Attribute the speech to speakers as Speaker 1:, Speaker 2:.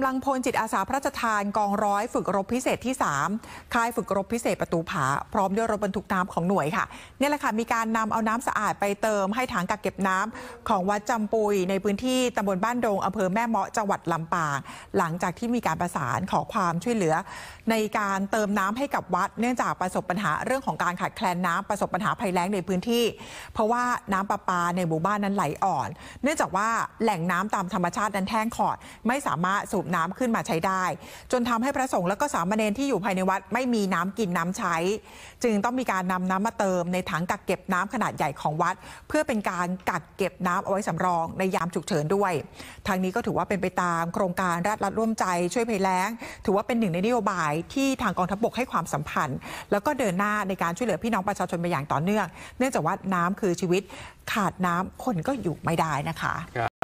Speaker 1: ำลังพลจิตอาสาพระราชทานกองร้อยฝึกรบพิเศษที่ 3 ค่ายฝึกรบพิเศษประตูผา พร้อมด้วยรถบรรทุกน้ำของหน่วยค่ะเนี่ยแหละค่ะ มีการนำเอาน้ำสะอาดไปเติมให้ถังกักเก็บน้ำของวัดจำปุย ในพื้นที่ตำบลบ้านดงอำเภอแม่เมาะจังหวัดลำปาง หลังจากที่มีการประสานขอความช่วยเหลือ ในการเติมน้ำให้กับวัด เนื่องจากประสบปัญหาเรื่องของการขาดแคลนน้ำประสบปัญหาภัยแล้งในพื้นที่ เพราะว่าน้ำประปาในหมู่บ้านนั้นไหลอ่อน เนื่องจากว่าแหล่งน้ำตามธรรมชาตินั้นแห้งขอดไม่สามารถสูบน้ำขึ้นมาใช้ได้ จนทำให้พระสงฆ์และก็สามเณรที่อยู่ภายในวัดไม่มีน้ำกินน้ำใช้ จึงต้องมีการนำน้ำมาเติมในถังกักเก็บน้ำขนาดใหญ่ของวัด เพื่อเป็นการกักเก็บน้ำเอาไว้สำรองในยามฉุกเฉินด้วย ทางนี้ก็ถือว่าเป็นไปตามโครงการรัฐรัฐร่วมใจช่วยภัยแล้ง ถือว่าเป็นหนึ่งในนโยบายที่ทางกองทัพบกให้ความสัมพันธ์ แล้วก็เดินหน้าในการช่วยเหลือพี่น้องประชาชนไปอย่างต่อเนื่อง เนื่องจากว่าน้ำคือชีวิตขาดน้ำคนก็อยู่ไม่ได้นะคะ